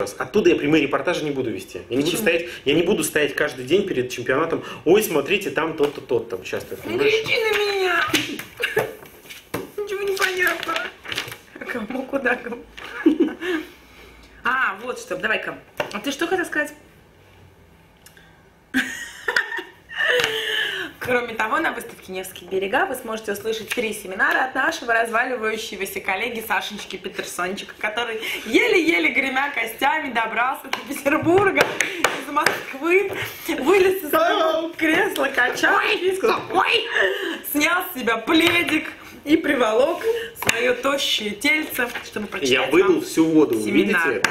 раз. Оттуда я прямые репортажи не буду вести. Я не буду стоять, я не буду стоять каждый день перед чемпионатом. Ой, смотрите, там тот-то, тот там участвует. Не кричи на меня! Ничего не понятно. А Кому куда кому? А, вот что, давай-ка. А ты что хотел сказать? Кроме того, на выставке Невские берега вы сможете услышать три семинара от нашего разваливающегося коллеги Сашенечки Петерсончика, который еле-еле гремя костями добрался до Петербурга из Москвы, вылез из своего кресла качалки, снял с себя пледик и приволок свое тощее тельце, чтобы прочитать Я вам всю воду, семинар. видите?